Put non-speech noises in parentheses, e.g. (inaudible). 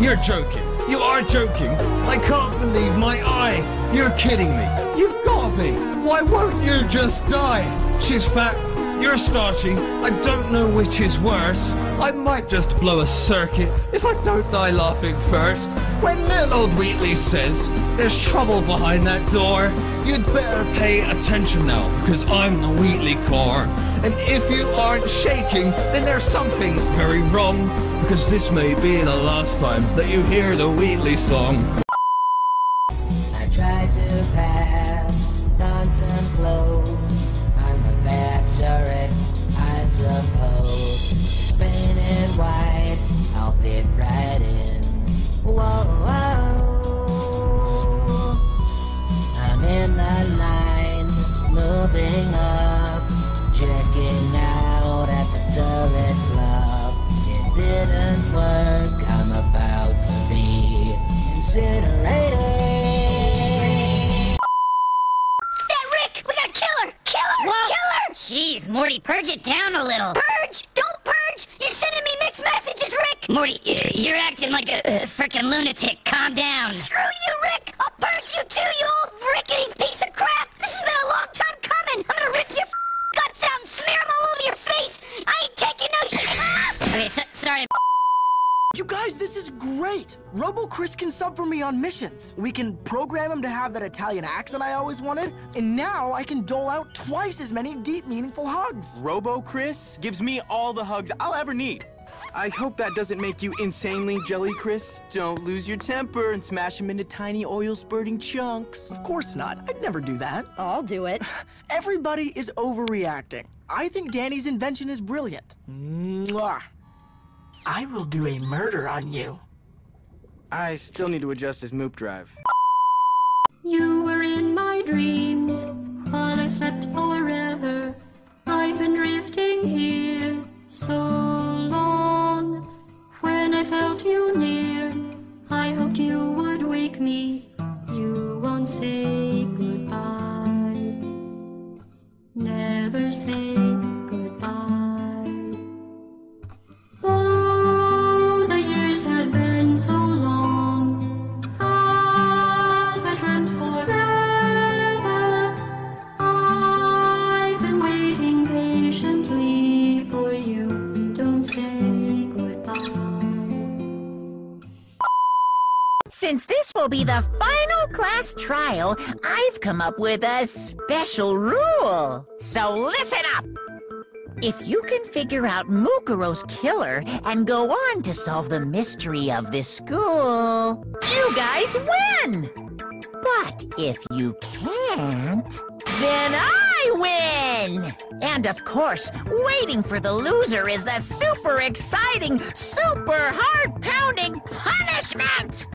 You're joking. You are joking. I can't believe my eye. You're kidding me. You've got to be. Why won't you just die? She's fat. You're starchy. I don't know which is worse. I might just blow a circuit if I don't die laughing first. When little old Wheatley says there's trouble behind that door, you'd better pay attention now because I'm the Wheatley core. And if you aren't shaking, then there's something very wrong because this may be the last time that you hear the Wheatley song. I tried to pass moving up, checking out at the turret club. It didn't work, I'm about to be incinerated. That Rick! We gotta kill her! Kill her! Whoa. Kill her! Jeez, Morty, purge it down a little. Purge! Don't purge! You're sending me mixed messages, Rick! Morty, you're acting like a, a freaking lunatic. Calm down. Screw you, Rick! I'll purge you too, you old rickety piece guys, this is great! Robo Chris can sub for me on missions. We can program him to have that Italian accent I always wanted, and now I can dole out twice as many deep, meaningful hugs. Robo Chris gives me all the hugs I'll ever need. I hope that doesn't make you insanely jelly, Chris. Don't lose your temper and smash him into tiny oil spurting chunks. Of course not. I'd never do that. I'll do it. (laughs) Everybody is overreacting. I think Danny's invention is brilliant. Mwah. I will do a murder on you. I still need to adjust his moop drive. You were in my dreams while I slept forever. I've been drifting here so long. When I felt you near, I hoped you would wake me. You won't say goodbye. Never say Since this will be the final class trial, I've come up with a special rule. So listen up! If you can figure out Mukuro's killer and go on to solve the mystery of this school, you guys win! But if you can't, then I win! And of course, waiting for the loser is the super exciting, super heart pounding punishment!